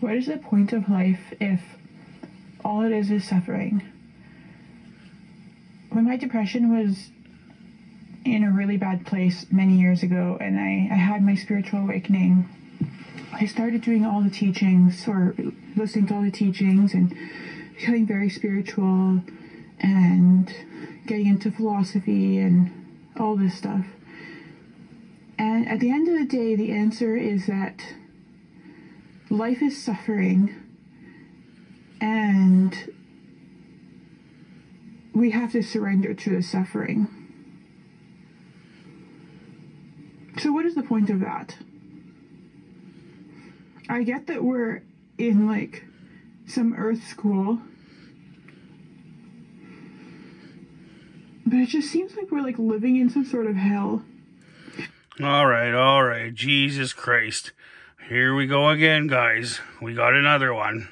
What is the point of life if all it is is suffering? When my depression was in a really bad place many years ago and I, I had my spiritual awakening, I started doing all the teachings or listening to all the teachings and becoming very spiritual and getting into philosophy and all this stuff. And at the end of the day, the answer is that life is suffering and we have to surrender to the suffering. So, what is the point of that? I get that we're in like some earth school, but it just seems like we're like living in some sort of hell. All right, all right. Jesus Christ. Here we go again, guys. We got another one.